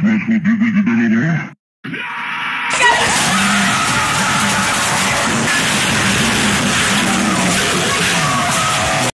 je m'introduis.